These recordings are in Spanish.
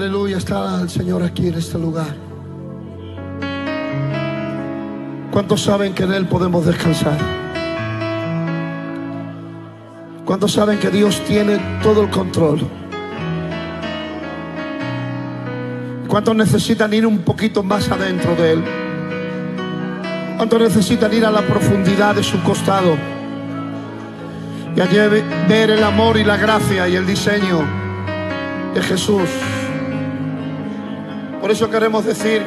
Aleluya, está el Señor aquí en este lugar. ¿Cuántos saben que en Él podemos descansar? ¿Cuántos saben que Dios tiene todo el control? ¿Cuántos necesitan ir un poquito más adentro de Él? ¿Cuántos necesitan ir a la profundidad de su costado? Y allí ver el amor y la gracia y el diseño de Jesús. Por eso queremos decir,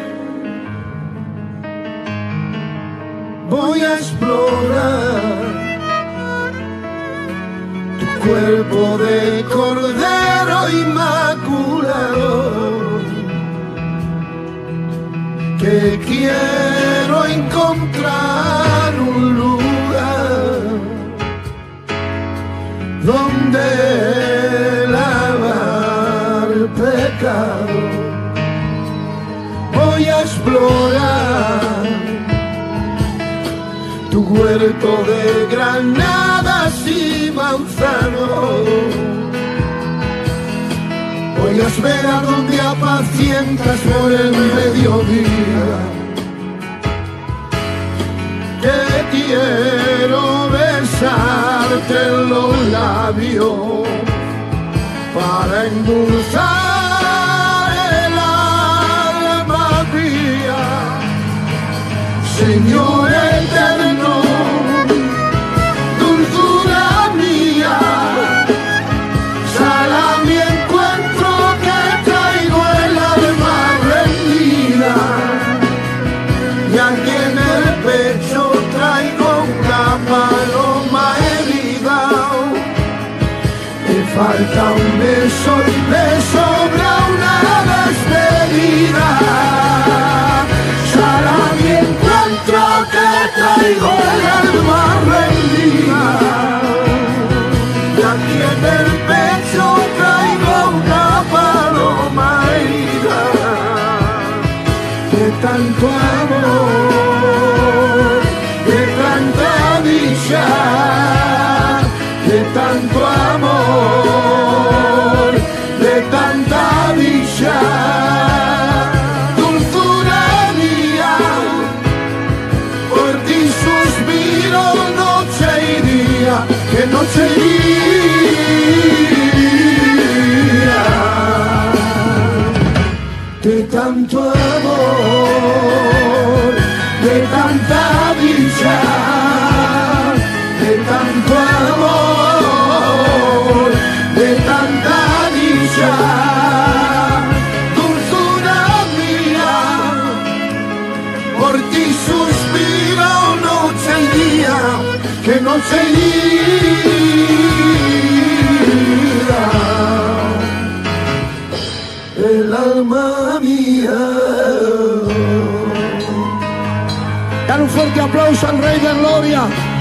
voy a explorar tu cuerpo de cordero inmaculado que quiero encontrar un lugar huerto de granadas y manzanos Voy a esperar donde apacientas por el mediodía. Que quiero besarte en los labios para endulzar falta un beso y me sobra una despedida. Sal a mi encuentro que traigo el alma rendida. Y aquí en el pecho traigo una paloma herida de tanto amor, de tanta dicha, de tanto amor, que noche alma mía. Dar un fuerte aplauso al Rey de Gloria.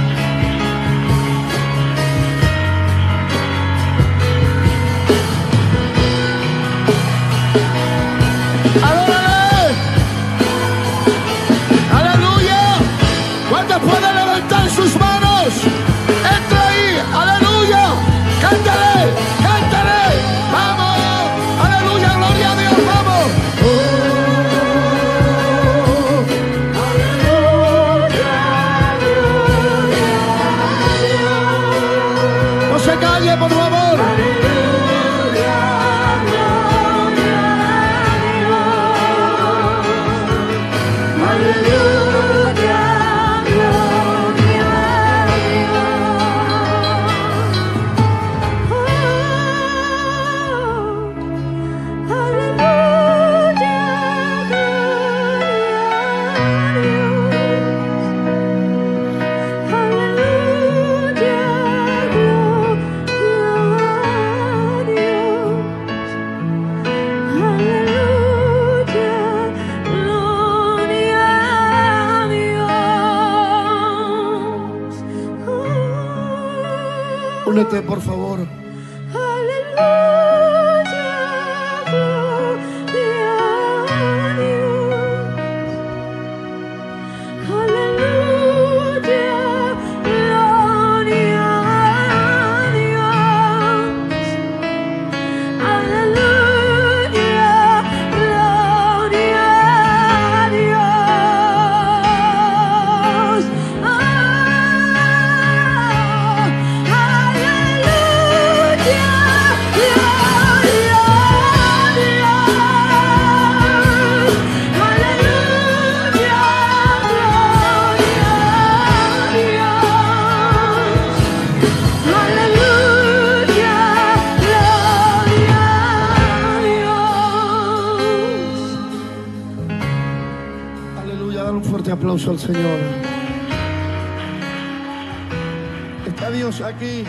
Se calle, por favor! Únete, por favor. Aplauso al Señor. Está Dios aquí.